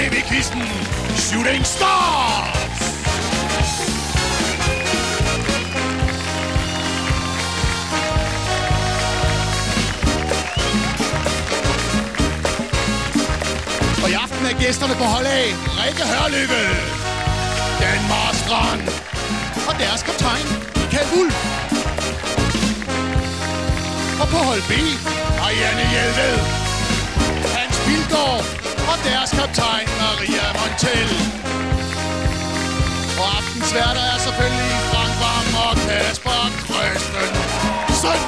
TV-quizzen Shooting Stars! Og i aften er gæsterne på hold af Rikke Hørløve, Dan Marstrand og deres kaptajn, Michael Wulf. Og på hold B, Marianne Hjelved, Hans Bildgaard deres kaptajn, Maria Montel. Og aftens værter er selvfølgelig Frank Varm og Kasper Christensen.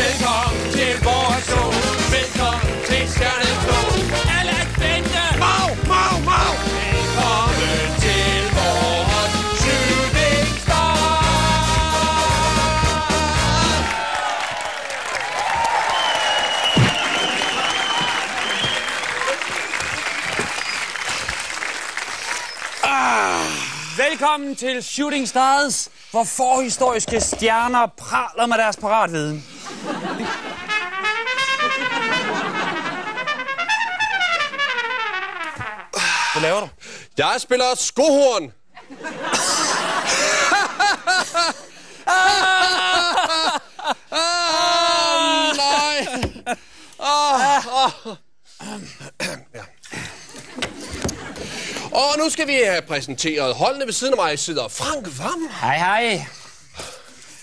Velkommen til vores show. Velkommen til Stjerneklå. Velkommen til Shooting Stars, hvor forhistoriske stjerner praler med deres paratviden. Hvad laver du? Jeg spiller skohorn. ah, nej. Ah, ah. Ja. Og nu skal vi have præsenteret holdene. Ved siden af mig sidder Frank Vam. Hej, hej.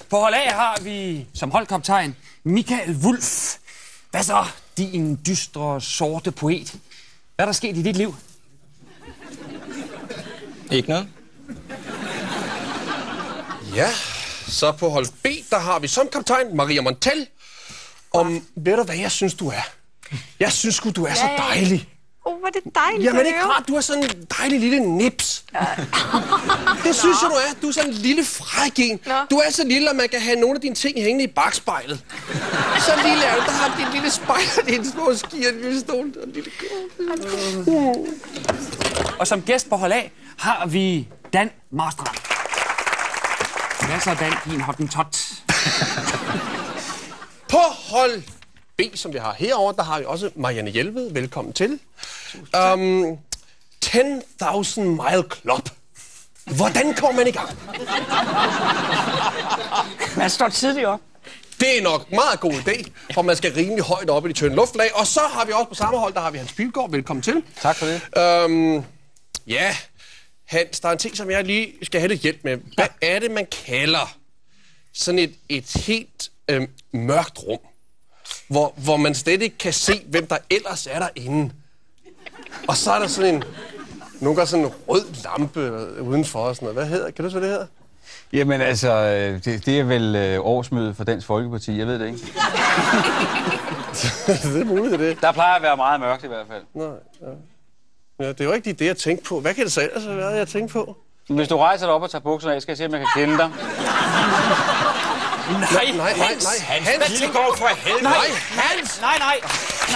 På hold A har vi som holdkaptajn Michael Wulf. Hvad så, din dystre, sorte poet? Hvad er der sket i dit liv? Ikke noget. Ja, så på hold B, der har vi som kaptajn Maria Montel. Om, ved du hvad jeg synes, du er? Jeg synes du er så dejlig. Åh, oh, hvor er det dejligt Jamen at ikke høre. rart, du er sådan en dejlig lille nips. Det synes jeg, du er. Du er sådan en lille fræk en. Nå. Du er så lille, at man kan have nogle af dine ting hængende i bagspejlet. Så lille er du. Der har din lille spejl, og din små ski og en lille stol. Og en lille Og som gæst på hold A har vi Dan Marstrand. Hvad så, Dan, din hottentot? På hold B, som vi har herovre, der har vi også Marianne Hjelved. Velkommen til. Um, 10.000 Mile Club. Hvordan kommer man i gang? Man står tidligt op. Det er nok en meget god idé, for man skal rimelig højt op i de tynde luftlag. Og så har vi også på samme hold, der har vi Hans Pilgaard. Velkommen til. Tak for det. Um, ja, Hans, der er en ting, som jeg lige skal have lidt hjælp med. Hvad er det, man kalder sådan et, et helt øhm, mørkt rum, hvor, hvor man slet ikke kan se, hvem der ellers er derinde? Og så er der sådan en, nogle gange sådan en rød lampe udenfor og sådan noget. Hvad hedder, kan du hvad det hedder? Jamen altså, øh, det, det er vel øh, årsmødet for Dansk Folkeparti, jeg ved det ikke. det er muligt, det. Der plejer at være meget mørkt i hvert fald. Nej, ja. ja. det er jo ikke lige det, jeg tænkte på. Hvad kan det så ellers været, jeg tænkte på? Hvis du rejser dig op og tager bukserne af, skal jeg se, om jeg kan kende dig. Nej, Nej, nej, nej. Hans, Hvad tænker du for helvede? Nej, Hans! Nej, nej.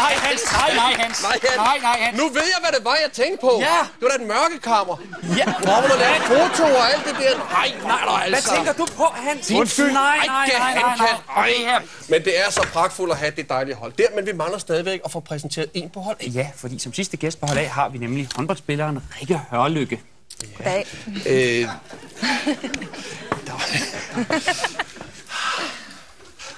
Nej, Hans. Nej, nej, Hans. Nej, Hans. Nej, nej, Hans. Nu ved jeg, hvad det var, jeg tænkte på. Ja. Det var da et mørkekammer. Ja. Hvor man lavede foto og alt det der. Nej, nej, nej, Hvad altså. tænker du på, Hans? Undskyld. Nej, Ej, nej, nej, han nej, kan. nej. Ej. Men det er så pragtfuldt at have det dejlige hold der, men vi mangler stadigvæk at få præsenteret en på hold. Ja, fordi som sidste gæst på hold A har vi nemlig håndboldspilleren Rikke Hørlykke. Goddag. Øh,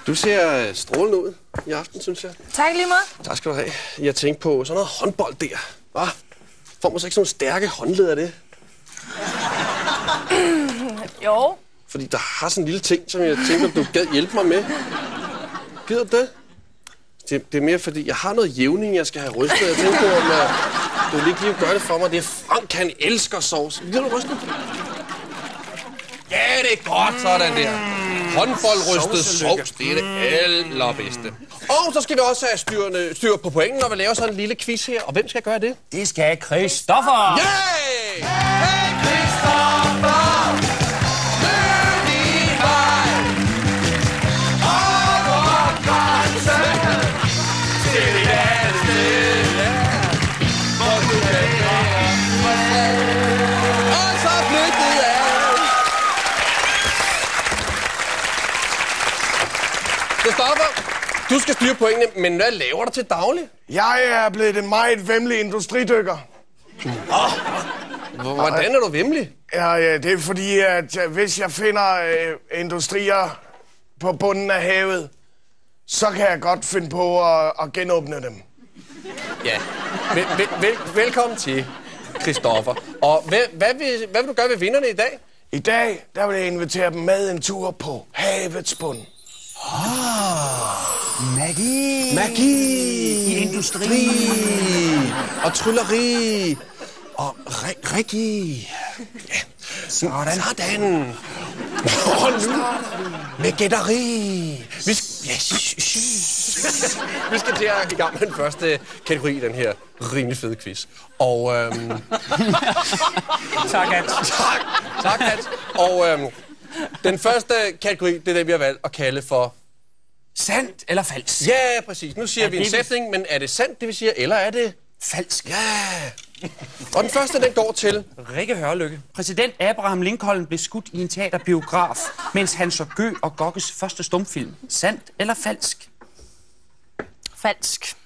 du ser strålende ud i aften, synes jeg. Tak lige meget. Tak skal du have. Jeg tænkte på sådan noget håndbold der. Hva? Får man så ikke sådan nogle stærke håndled af det? Jo. Fordi der har sådan en lille ting, som jeg tænker, du gad hjælpe mig med. Gider du det? det? Det er mere fordi, jeg har noget jævning, jeg skal have rystet. Jeg tænker på, om jeg, du lige lige gøre det for mig. Det er Frank, han elsker sovs. Gider du ryste? Ja, det er godt, sådan der. Håndboldrystet sovs, det er det allerbedste. Og så skal vi også have styrene, styr på pointen, når vi laver sådan en lille quiz her. Og hvem skal gøre det? Det skal Christoffer. Yay! Hey, du skal styre pointene, men hvad laver du til daglig? Jeg er blevet en meget vemmelig industridykker. Hvordan er du vemmelig? Ja, ja, det er fordi, at øh, hvis jeg finder øh, industrier på bunden af havet, så kan jeg godt finde på at, at genåbne dem. Ja. Vel, vel, vel, velkommen til, Christoffer. Og hvad, hvad, vil, hvad vil du gøre ved vinderne i dag? I dag, der vil jeg invitere dem med en tur på havets bund. Magi. Magi. I industri. Og trylleri. Og ri- Rikki. Ja. Sådan. Sådan. Og nu med gætteri. Vi, sk- ja, sh- sh- vi skal til at i gang med den første kategori i den her rimelig fede quiz. Og øhm, Tak, Hans. tak, tak Hans. Og øhm, den første kategori, det er den, vi har valgt at kalde for... Sandt eller falsk? Ja, præcis. Nu siger Ja, vi en det sætning, men er det sandt, det vi siger, eller er det... Falsk. Ja. Og den første, den går til... Rikke Hørlykke. Præsident Abraham Lincoln blev skudt i en teaterbiograf, mens han så Gø og Gokkes første stumfilm. Sandt eller falsk? Falsk.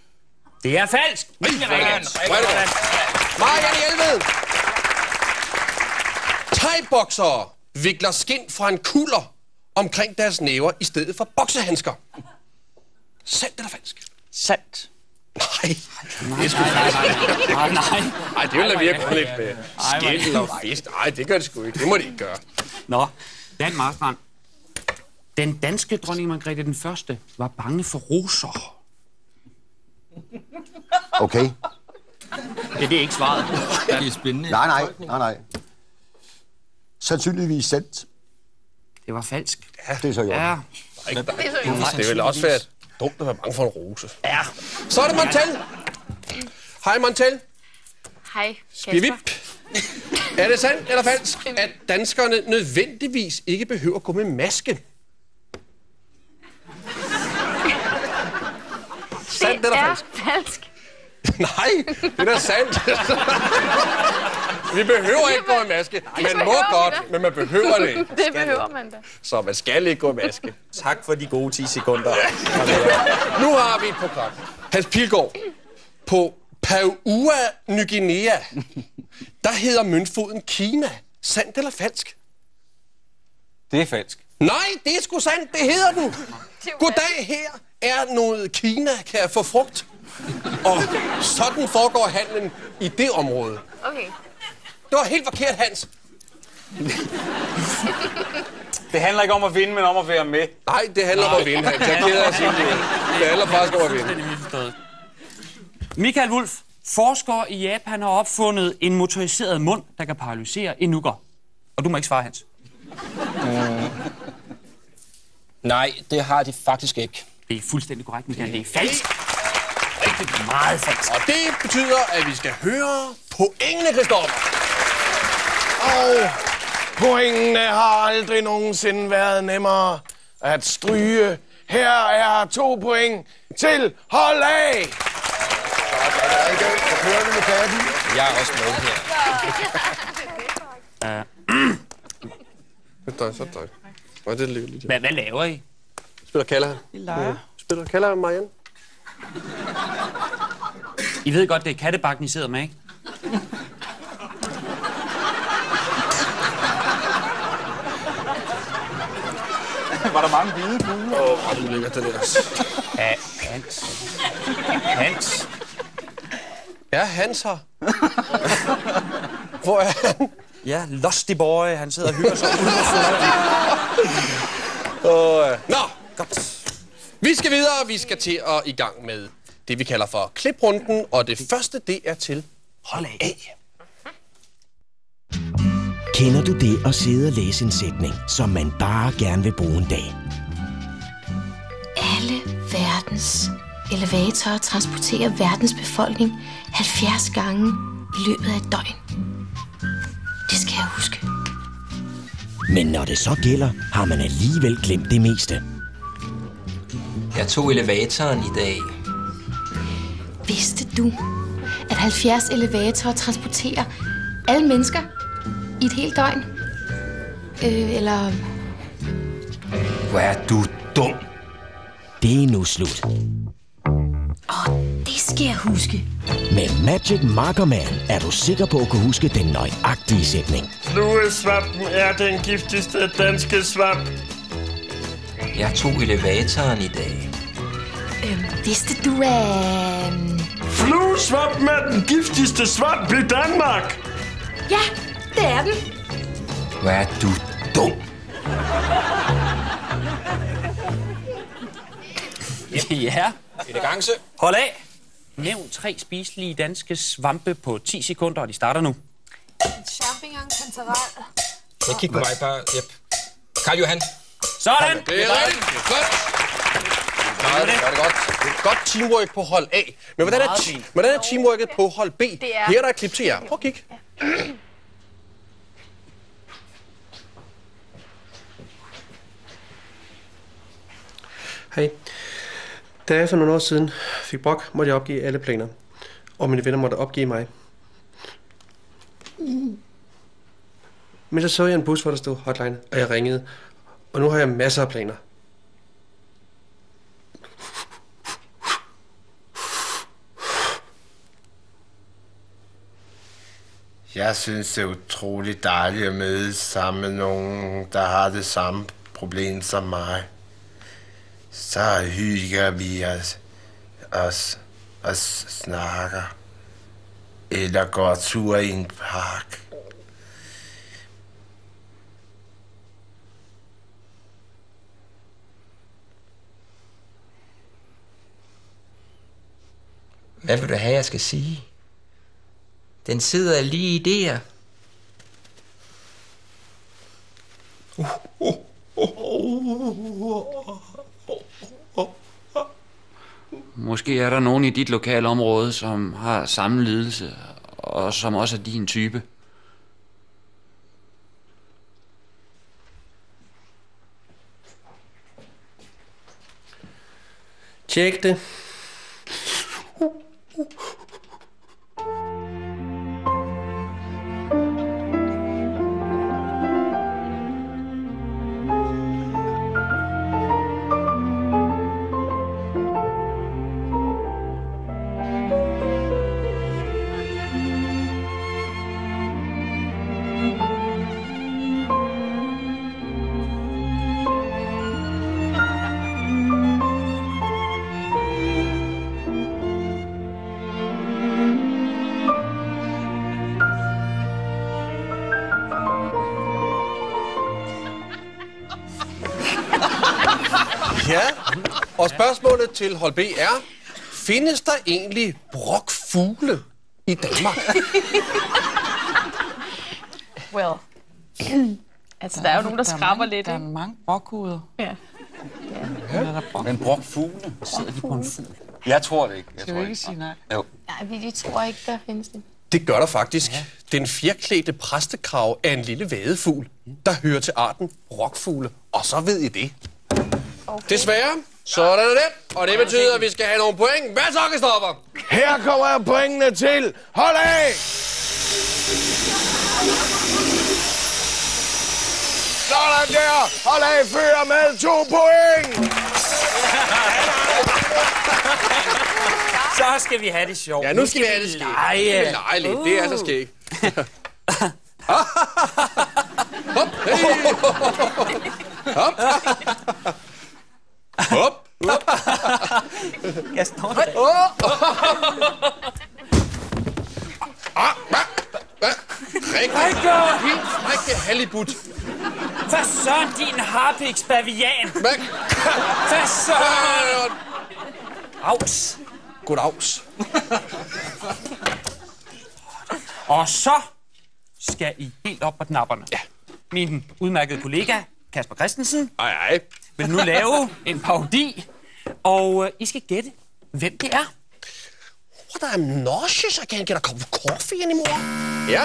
Det er falsk. Rikke er. Marianne Hjelved. Thai-boksere vikler skind fra en kulder omkring deres næver i stedet for boksehandsker. Sandt eller falsk? Sandt. Nej. Nej, nej. Nej, det vil da virke lidt med skind og fisk. Nej, det gør det sgu ikke. Det må de ikke gøre. Nå, Dan Marstrand. Den danske dronning Margrethe den Første var bange for roser. Okay. Ja, det er ikke svaret. Det er spændende. Nej, nej, nej, nej. Sandsynligvis sandt. Det var falsk. Det er så jo. Ja. Nej, det vil også være dumt at være bange for en rose. Ja. Så er det Montel. Hej Montel. Hej, bip. Er det sandt eller falsk, at danskerne nødvendigvis ikke behøver at gå med maske? Sandt eller falsk? falsk. Nej, det er da sandt. Vi behøver ikke gå med maske. Man må godt, men man behøver det ikke. Det behøver man da. Så man skal ikke gå med maske. Tak for de gode 10 sekunder. Nu har vi et program. Hans Pilgaard. På Papua Ny Guinea, der hedder møntfoden Kina. Sandt eller falsk? Det er falsk. Nej, det er sgu sandt. Det hedder den. Goddag, her er noget Kina, kan jeg få frugt. Og sådan foregår handlen i det område. Okay. Det var helt forkert, Hans. Det handler ikke om at vinde, men om at være med. Nej, det handler om at vinde, Hans. Jeg er ked af at sige det. Det handler faktisk om at vinde. Michael Wulf. Forskere i Japan har opfundet en motoriseret mund, der kan paralysere enukker. Og du må ikke svare, Hans. Nej, det har de faktisk ikke. Det er fuldstændig korrekt, Michael. Det er falsk. Rigtig meget falsk. Og det betyder, at vi skal høre pointene, Christoffer. Og pointene har aldrig nogensinde været nemmere at stryge. Her er to point til hold af. Jeg er også med her. Det er dig, så dig. Nej, det ligger lige. Hvad, hvad laver I? Spiller kalder han. Vi leger. Spiller kalder han Marianne. I ved godt, det er kattebakken, I sidder med, ikke? Var der mange hvide kugler? Åh, oh, det ligger det der. Ja, Hans. Hans. Er Hans her? Hvor er han? Ja, Lusty Boy. Han sidder og hygger sig. Oh, Nå, godt. Vi skal videre. Vi skal til at i gang med det, vi kalder for kliprunden. Og det første, det er til hold af. Kender du det at sidde og læse en sætning, som man bare gerne vil bruge en dag? Alle verdens elevatorer transporterer verdens befolkning 70 gange i løbet af et døgn. Det skal jeg huske. Men når det så gælder, har man alligevel glemt det meste. Jeg tog elevatoren i dag. Vidste du, at 70 elevatorer transporterer alle mennesker i et helt døgn? Øh, eller Hvor er du dum. det er nu slut. Det skal jeg huske. Med Magic Marker Man er du sikker på at kunne huske den nøjagtige sætning. Fluesvampen er den giftigste danske svamp. Jeg tog elevatoren i dag. Øhm, vidste du, at... Fluesvampen er den giftigste svamp i Danmark. Ja, det er den. Hvor er du dum. ja. Elegance. Hold af. Nævn tre spiselige danske svampe på 10 sekunder, og de starter nu. Champignon, kantarel. Jeg kigger på mig bare. Yep. Karl Johan. Sådan. Det er rigtigt. Godt. Ja, det gør det godt. Det er godt teamwork på hold A. Men hvordan er, hvordan er teamworket på hold B? Det er- Her er der et klip til jer. Prøv at kigge. Hej. Da jeg for nogle år siden fik brok, måtte jeg opgive alle planer. Og mine venner måtte opgive mig. Men så så jeg en bus, hvor der stod hotline, og jeg ringede. Og nu har jeg masser af planer. Jeg synes, det er utroligt dejligt at mødes sammen med nogen, der har det samme problem som mig. Så hygger vi os, os og snakker. Eller går tur i en park. Hvad vil du have, jeg skal sige? Den sidder lige der. Uh, uh, uh, uh, uh. uh. Måske er der nogen i dit lokale område, som har samme lidelse, og som også er din type. Tjek det. Ja, og spørgsmålet til hold B er, findes der egentlig brokfugle i Danmark? Well. altså, der er jo nogen, der skraber lidt. Der er mange brokhuder. Ja. Men brokfugle? Sidder de på en fugl? Jeg tror det ikke. Jeg Skal tror vi ikke sige nej? Jo. Nej, vi de tror ikke, der findes det. Det gør der faktisk. Den fjerklædte præstekrav er en lille vadefugl, der hører til arten brokfugle. Og så ved I det. Okay. Desværre, sådan er det. Og det betyder, at vi skal have nogle point. Hvad så, Kristoffer? Her kommer pointene til. Hold af! Sådan der. Hold af fører med to point. Så skal vi have det sjovt. Ja, nu skal vi have det skægt. lege. Det er. Det er så skægt. Hop. Hey. Hop. Hop. Jeg står der. Ah, hvad? Hvad? Rikke. Helt halibut. Hvad søren, din harpiks bavian? Hvad? Hvad søren? Aus. Goddags. Og så skal I helt op på knapperne. Ja. Min udmærkede kollega, Kasper Christensen, Ej, ej. vil nu lave en parodi. Og øh, I skal gætte, hvem det er. What I'm nauseous, I can't get a cup of coffee anymore. Ja,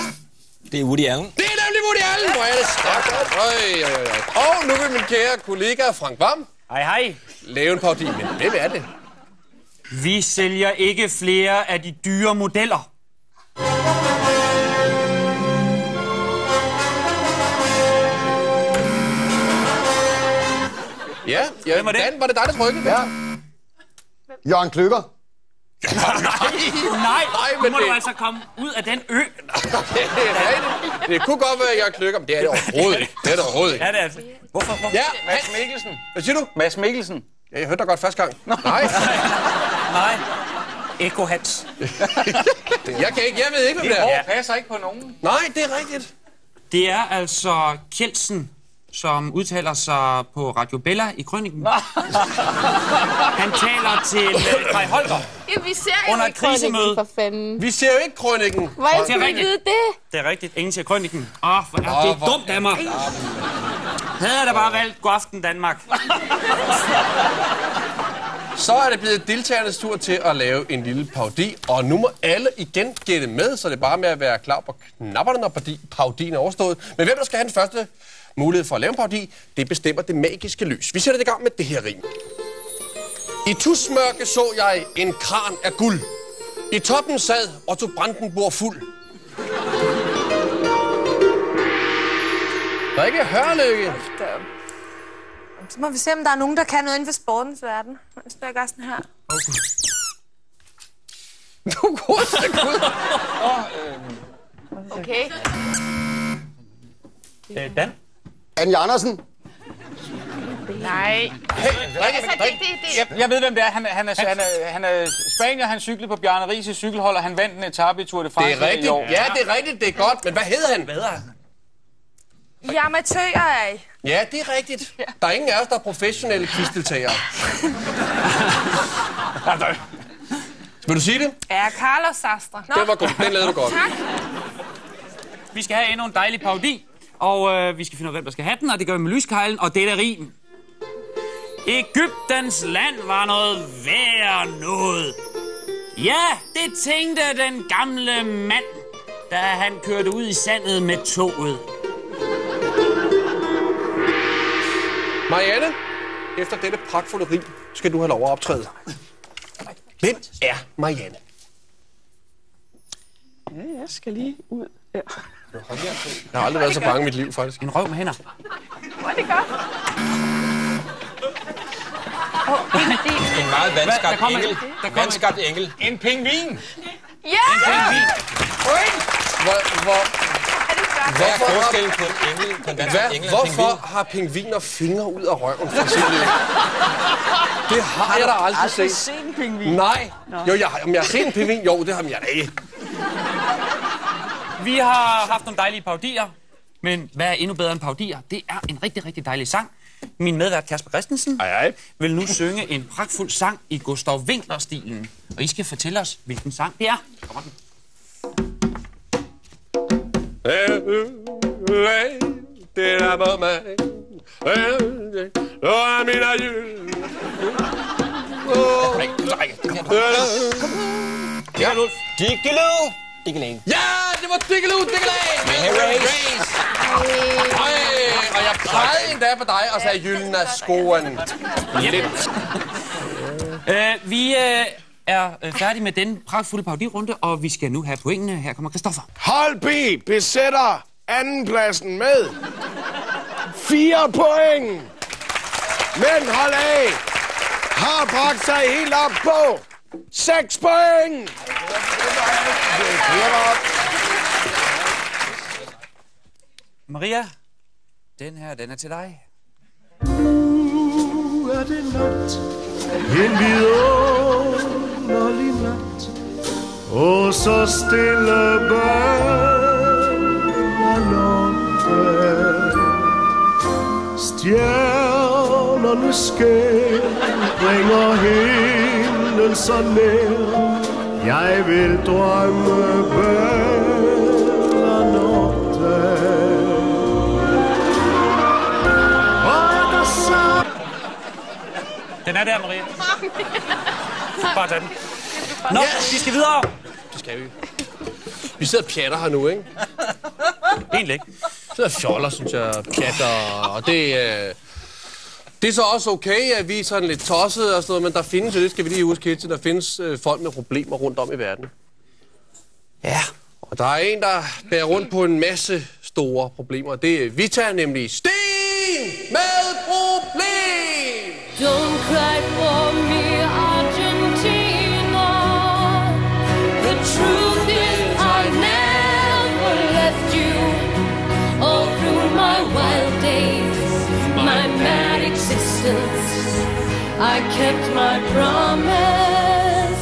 Det er Woody Allen. det nemlig Woody Allen. Hvor er det stærkt. Øj, øj, øj. Og nu vil min kære kollega Frank Vam Hej, hej. lave en parodi. Men hvem er det? Vi sælger ikke flere af de dyre modeller. Ja, ja Hvem var det? Dan, var det dig, der trykkede? Ja. Jørgen Kløkker. Nej, nu men må du det- altså komme ud af den ø. det er rigtigt. Det kunne godt være, at jeg Kløkker, men det er det overhovedet ikke. Det er det overhovedet ikke. Ja, det er altså. Hvorfor? Hvorfor? Ja, Mads Mikkelsen. hvad siger du? Mads Mikkelsen. Ja, jeg hørte dig godt første gang. Nej, Nej. Eko Hans. jeg kan ikke. Jeg ved ikke, hvem det er. Det passer ikke på nogen. Nej, det er rigtigt. Det er altså Kjeldsen, som udtaler sig på Radio Bella i Krøniken. Han taler til øh, Kai Holger. Ja, vi ser Under jo et krisemøde. for fanden. Vi ser jo ikke krønningen. Hvor er Det er skulle rigtigt. vide det? Det er rigtigt. Ingen siger Krøniken. Åh, hvor er det hvor dumt af mig. Havde jeg da bare valgt Godaften Danmark. Så er det blevet deltagernes tur til at lave en lille parodi, og nu må alle igen gætte med, så det er bare med at være klar på knapperne, når parodi, parodien er overstået. Men hvem der skal have den første mulighed for at lave en parodi, det bestemmer det magiske lys. Vi sætter det i gang med det her rim. I tusmørke så jeg en kran af guld. I toppen sad Otto Brandenburg fuld. Der er ikke hørlykke. Så må vi se, om der er nogen, der kan noget inden for sportens verden. Så jeg gør sådan her. Du er god til Gud. Okay. Øh, Dan? Anja Andersen. Nej. Hey, Altså, det, det, det. Jeg, jeg ved, hvem det er. Han, er- han, er, han, er, han er Spanier, han cyklede på Bjarne Ries cykelhold, og han vandt en etape i Tour de France Det er i rigtigt. år. Ja, det er rigtigt. Det er godt. Men hvad hedder han? Hvad er han? I er amatører af. Ja, det er rigtigt. Der er ingen af os, der er professionelle quizdeltagere. Vil du sige det? Ja, Carlos Sastre. Nå, Den var god. Den lavede du godt. tak. Vi skal have endnu en dejlig parodi, og øh, vi skal finde ud af, hvem der skal have den, og det gør vi med lyskejlen, og det er rim. Ægyptens land var noget værd noget. Ja, det tænkte den gamle mand, da han kørte ud i sandet med toget. Marianne, efter dette pragtfulde rim, skal du have lov at optræde. Hvem er Marianne? Ja, jeg skal lige ud her. Jeg har aldrig været så bange i mit liv, faktisk. En røv med hænder. Hvor er det godt. En meget vandskabt kommer- engel. der Vandskabt engel. En pingvin. Ja! Hvor, hvor, Hvad er Hvorfor har- forskellen på en engel, på en hvad, engel en hvorfor pingvin? har pingviner fingre ud af røven fra sit liv? Det har jeg da aldrig aldrig set. set en pingvin? Nej. Nå. Jo, jeg, har- om jeg har set en pingvin, jo, det har jeg da ikke. Vi har haft nogle dejlige paudier, men hvad er endnu bedre end paudier? Det er en rigtig, rigtig dejlig sang. Min medvært Kasper Christensen Ej, ej. vil nu synge en pragtfuld sang i Gustav Winkler-stilen. Og I skal fortælle os, hvilken sang det er. Kommer den. Det er på mig. Nu er min jul. Ja. Diggeloo! Diggelæn. Ja, det var Diggeloo, Diggelag! Med Harry Race. Ej, og jeg pegede endda på dig og sagde Jylland skoen. Lidt. Øh, vi øh, er øh, færdige med den pragtfulde paudirunde, og vi skal nu have pointene. Her kommer Christoffer. Hold B besætter andenpladsen med fire point. Men hold A har bragt sig helt op på 6 point. Maria, den her, den er til dig. Nu er det nat, en vidunderlig nat, og så stille bønner Stjernerne skær bringer himlen så nær, jeg vil drømme bønner Og er der så Den er der, Maria. Bare tag den. Nå, vi skal videre. Det skal vi. Vi sidder og pjatter her nu, ikke? Egentlig ikke. Vi sidder og fjoller, synes jeg, pjatter, og det, øh, det er så også okay, at vi er sådan lidt tossede og sådan noget, men der findes jo, det skal vi lige huske til, der findes øh, folk med problemer rundt om i verden. Ja. Og der er en, der bærer rundt på en masse store problemer, det er Vita, nemlig Sten med problem! Don't cry I kept my promise.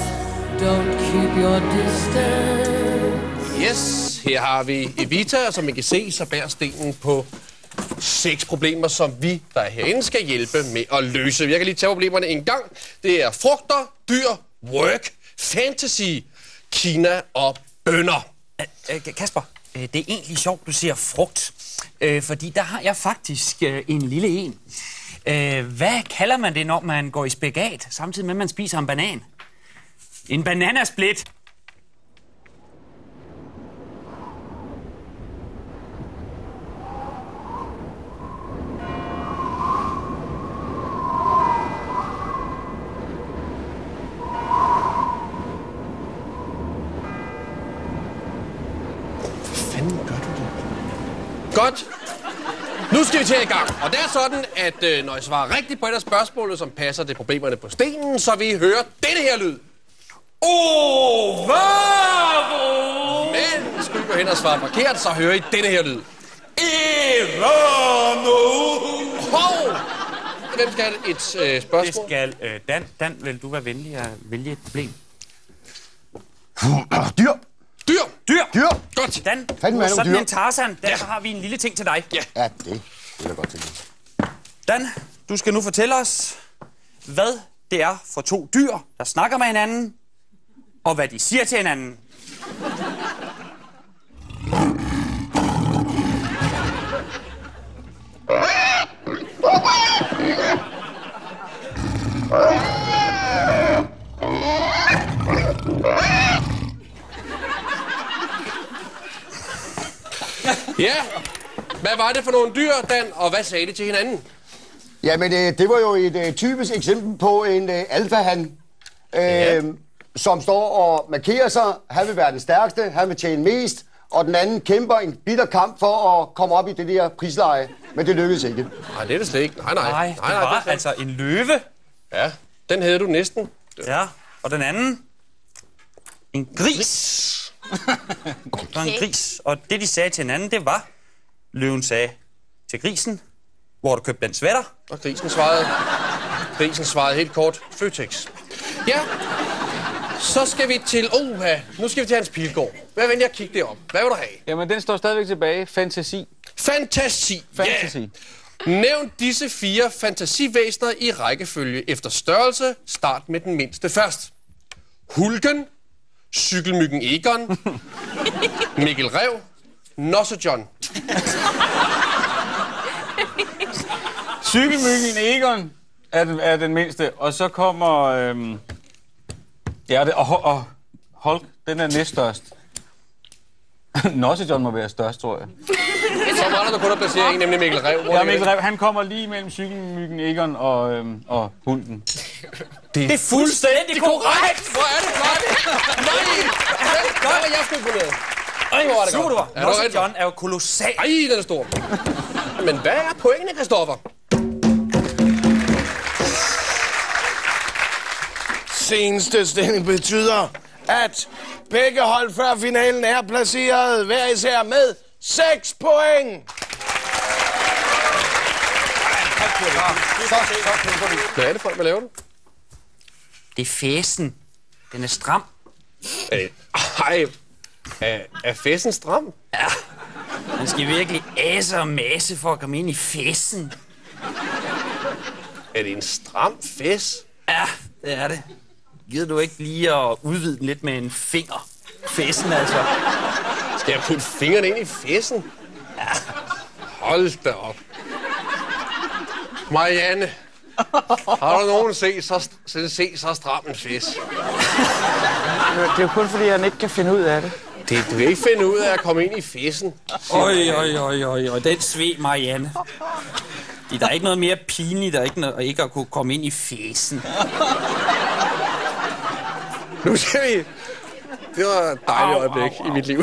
Don't keep your distance. Yes, her har vi Evita, og som I kan se, så bærer stenen på seks problemer, som vi, der er herinde, skal hjælpe med at løse. Jeg kan lige tage problemerne en gang. Det er frugter, dyr, work, fantasy, Kina og bønder. Øh, Kasper, øh, det er egentlig sjovt, du siger frugt. Øh, fordi der har jeg faktisk øh, en lille en. Øh, hvad kalder man det, når man går i spagat, samtidig med, at man spiser en banan? En bananasplit. fanden gør du det? Godt. Nu skal vi til i gang. Og det er sådan, at øh, når jeg svarer rigtigt på et af spørgsmålene, som passer til problemerne på stenen, så vil I høre denne her lyd. Oh, bravo! Men skulle I gå hen og svare forkert, så hører I denne her lyd. Erano! Hov! Hvem skal have et øh, spørgsmål? Det skal øh, Dan. Dan, vil du være venlig at vælge et problem? Dyr. Dyr. Dyr. Dyr. Godt. Dan, Fanden du sådan dyr. en Tarzan. Derfor har vi en lille ting til dig. Ja. Ja, det vil jeg godt til. Dan, du skal nu fortælle os, hvad det er for to dyr, der snakker med hinanden, og hvad de siger til hinanden. Ja. Hvad var det for nogle dyr, Dan, og hvad sagde de til hinanden? Jamen, øh, det var jo et øh, typisk eksempel på en øh, alfahan, øh, ja. som står og markerer sig. Han vil være den stærkeste, han vil tjene mest, og den anden kæmper en bitter kamp for at komme op i det der prisleje. Men det lykkedes ikke. Nej, det er det slet ikke. Nej, nej. Nej, det var er altså en løve. Ja, den havde du næsten. Ja, og den anden, en gris. Det var en gris, og det de sagde til hinanden, det var, løven sagde til grisen, hvor har du købt den sweater? Og grisen svarede, grisen svarede helt kort, Føtex. Ja, så skal vi til, oh, nu skal vi til Hans Pilgaard. Hvad vil jeg kigge det op? Hvad vil du have? Jamen, den står stadigvæk tilbage. Fantasi. Fantasi. Fantasy. Ja. Nævn disse fire fantasivæsener i rækkefølge efter størrelse. Start med den mindste først. Hulken, cykelmyggen Egon, Mikkel Rev, Nosse John. Cykelmyggen Egon er den, er den mindste, og så kommer... Øhm, ja, det, og, og Hulk, den er næststørst. Nosse John må være størst, tror jeg. Så var der der kun at placere en, nemlig Mikkel Rev. Hvor Ja, Mikkel det? Rev, han kommer lige mellem cykelmyggen Egon og, øhm, og hunden. Det er fuldstændig korrekt! Hvor er det flot! Nej! Hvor er jeg sgu imponeret. Ej, hvor er det Super, godt. du var. Det John er jo kolossal. Ej, den er stor. Men hvad er pointene, Christoffer? Seneste stilling betyder, at begge hold før finalen er placeret hver især med 6 point. Hvad er det for, hvad laver du? Det er fæsen. Den er stram. Øh, Ej, er, er fæsen stram? Ja. Man skal virkelig æse og mase for at komme ind i fæsen. Er det en stram fæs? Ja, det er det. Gider du ikke lige at udvide den lidt med en finger? Fæsen altså. Skal jeg putte fingrene ind i fæsen? Ja. Hold da op. Marianne, har du nogen set så, set, så stram en fæs? Det er jo kun fordi, han ikke kan finde ud af det. Det, du kan ikke finde ud af at komme ind i fæsen. Oj, oj, oj, oj, oj. Den sved, Marianne. Det er der ikke noget mere pinligt, der ikke, noget, ikke at kunne komme ind i fæsen. Nu skal vi... Det var et dejligt øjeblik i mit liv.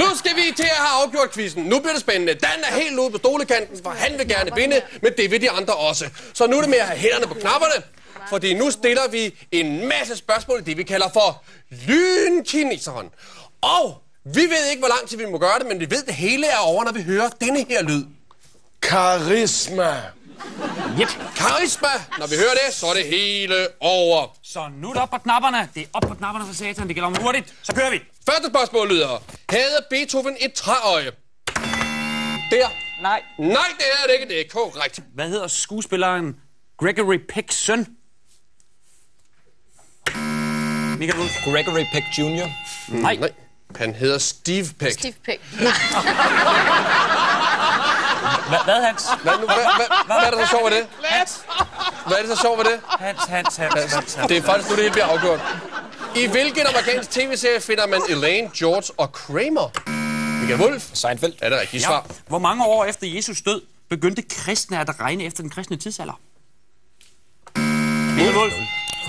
nu skal vi til at have afgjort quizzen. Nu bliver det spændende. Dan er helt ude på stolekanten, for han vil gerne vinde, men det vil de andre også. Så nu er det med at have hænderne på knapperne, fordi nu stiller vi en masse spørgsmål i det, vi kalder for lynkineseren. Og vi ved ikke, hvor lang tid vi må gøre det, men vi ved, at det hele er over, når vi hører denne her lyd. Karisma. Yep. Karisma! Når vi hører det, så er det hele over. Så nu er det op på knapperne. Det er op på knapperne for satan. Det gælder om hurtigt. Så kører vi. Første spørgsmål lyder. Havde Beethoven et træøje? Der. Nej. Nej, det er det ikke. Det er korrekt. Hvad hedder skuespilleren Gregory Pecks søn? Michael Wolf. Gregory Peck Jr. Nej. Nej. Han hedder Steve Peck. Steve Peck. Hvad, hvad Hans? Hvad, nu, hvad, hvad, hvad er det så sjovt ved det? Hans. Hvad er det så sjovt ved det? Hans, Hans, Hans, Hans, Hans. Det er faktisk nu, det hele bliver afgjort. I hvilken amerikansk tv-serie finder man Elaine, George og Kramer? Michael Wolf? Seinfeld. Er det rigtigt Ja. svar? Hvor mange år efter Jesus død begyndte kristne at regne efter den kristne tidsalder? Michael Wolf.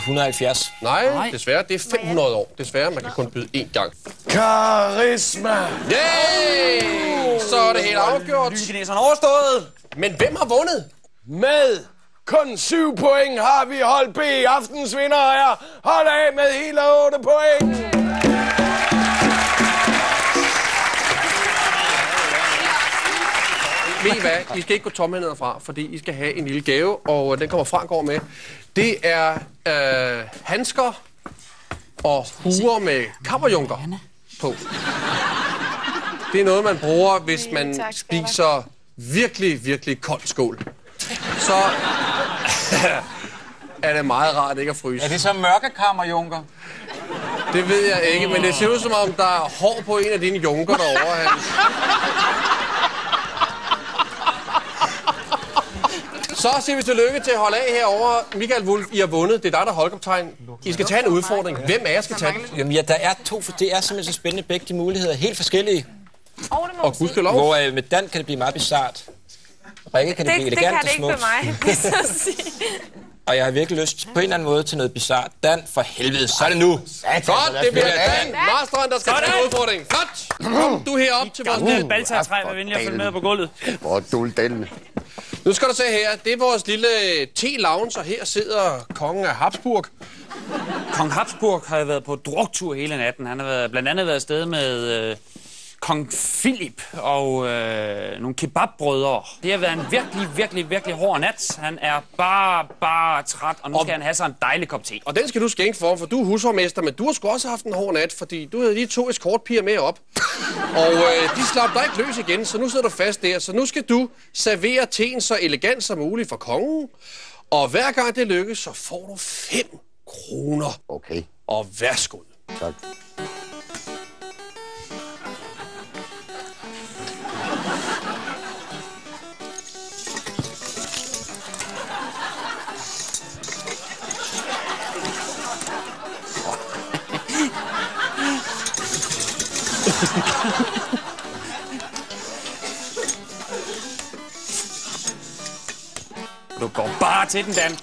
170. Nej, Nej. desværre. Det er 500 år. Desværre, man kan kun byde én gang. Karisma. Yay! Så er det helt afgjort. Lynkineseren overstået. Men hvem har vundet? Med kun syv point har vi hold B. Aftens vinder er hold A med hele 8 point. Ved I hvad? I skal ikke gå tomhændet herfra, fordi I skal have en lille gave, og den kommer Frank over med. Det er øh, handsker og huer med kammerjunker på. Det er noget, man bruger, hvis man tak spiser virkelig, virkelig kold skål. Så er det meget rart ikke at fryse. Er det så mørkekammer, Junker? Det ved jeg ikke, men det ser ud som om, der er hår på en af dine junker derovre, Hans. Så siger vi tillykke til at holde af herovre. Michael Wulf, I har vundet. Det er dig, der er holdkaptajn. I skal tage en udfordring. Hvem af jer skal tage den? Jamen ja, der er to, for det er simpelthen så spændende begge de muligheder. Helt forskellige. Og gudskelov. Hvor øh, med Dan kan det blive meget bizart. Rikke kan det, Det, blive det kan elegant det ikke og smukt. mig, jeg så. Og jeg har virkelig lyst på en eller anden måde til noget bizart. Dan, for helvede, så er det nu. Godt, det bliver Dan Marstrand, der skal tage en udfordring. Godt. Kom du herop til vores baltatræ, vær venlig at følge med på gulvet. Hvor duldellen. Nu skal du se her. Det er vores lille øh, te-lounge, og her sidder kongen af Habsburg. Kong Habsburg har været på druktur hele natten. Han har været, blandt andet været afsted med øh, kong Philip og øh, nogle kebabbrødre. Det har været en virkelig, virkelig, virkelig hård nat. Han er bare, bare træt, og nu skal han have sig en dejlig kop te. Og den skal du skænke for, for du er husholdsmester, men du har sgu også haft en hård nat, fordi du havde lige to eskortpiger med op. Og øh, de slap dig ikke løs igen, så nu sidder du fast der. Så nu skal du servere teen så elegant som muligt for kongen. Og hver gang det lykkes, så får du 5 kroner. Okay, Og værsgo. tak. Du går bare til den, Dan.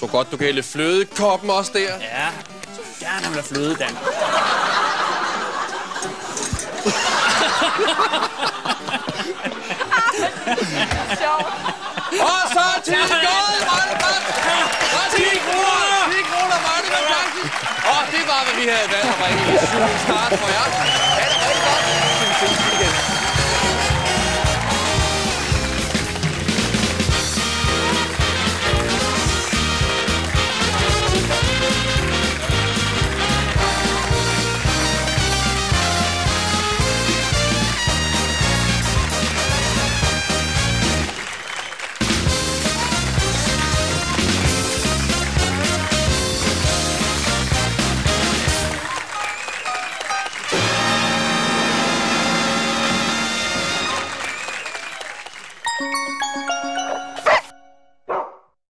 Så godt, du kan hælde fløde i koppen også der. Ja, gerne vil fløde, Dan. Sjovt. Og så er tiden gået, var det godt. Og 10 kroner! 10 kroner var det fantastisk. Og det var, hvad vi havde valgt at bringe i start for jer.